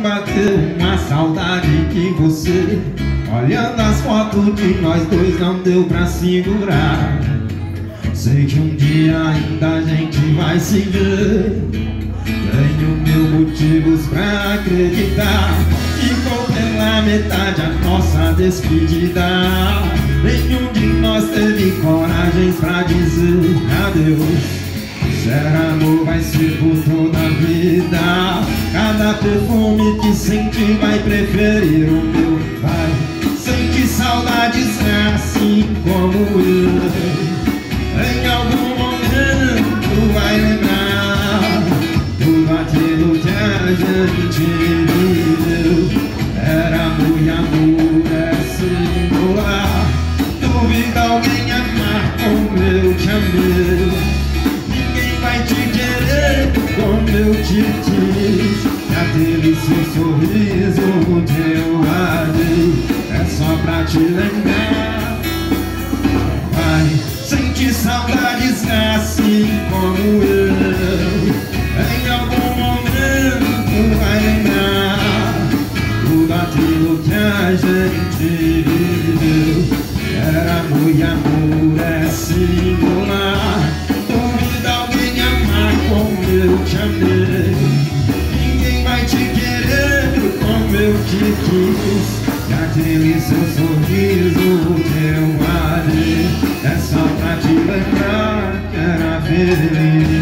bateu uma saudade que você. Olhando as fotos de nós dois não deu pra segurar. Sei que um dia ainda a gente vai se ver. Tenho mil motivos pra acreditar Ficou pela metade a nossa despedida. Nenhum de nós teve coragem pra dizer adeus. Será amor vai ser por toda a vida Perfume que sente vai preferir o meu Vai sentir saudades assim como eu. Em algum momento vai lembrar Tudo aquilo que a gente viveu Era e amor é singular Duvida alguém amar como eu te amei. Eu te quis Seu sorriso, o teu ar É só pra te lembrar. Vai sentir saudades assim como eu. Em algum momento vai lembrar Tudo aquilo que a gente viveu. Era amor e amor é singular. Eu te amei te quis Aquele seu sorriso, teu ar É só pra te lembrar que era feliz